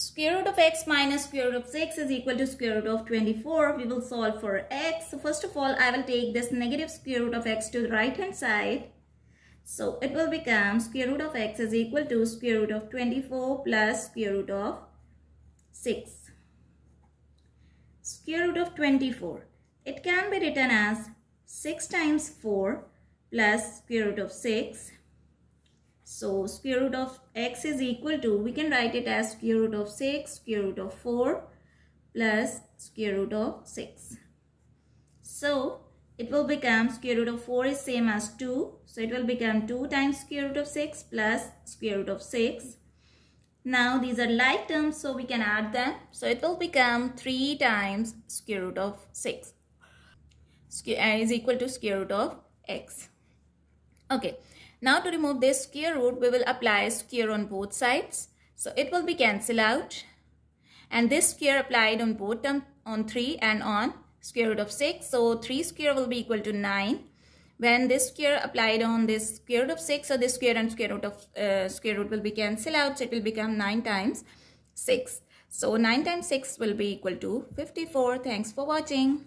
Square root of x minus square root of 6 is equal to square root of 24. We will solve for x. So first of all, I will take this negative square root of x to the right hand side. So it will become square root of x is equal to square root of 24 plus square root of 6. Square root of 24. It can be written as 6 times 4 plus square root of 6 so square root of x is equal to, we can write it as square root of 6, square root of 4 plus square root of 6. So it will become square root of 4 is same as 2. So it will become 2 times square root of 6 plus square root of 6. Now these are like terms so we can add them. So it will become 3 times square root of 6 square uh, is equal to square root of x. Okay. Now to remove this square root, we will apply square on both sides. So it will be cancel out. And this square applied on both term on 3 and on square root of 6. So 3 square will be equal to 9. When this square applied on this square root of 6, so this square and square root of uh, square root will be cancel out. So it will become 9 times 6. So 9 times 6 will be equal to 54. Thanks for watching.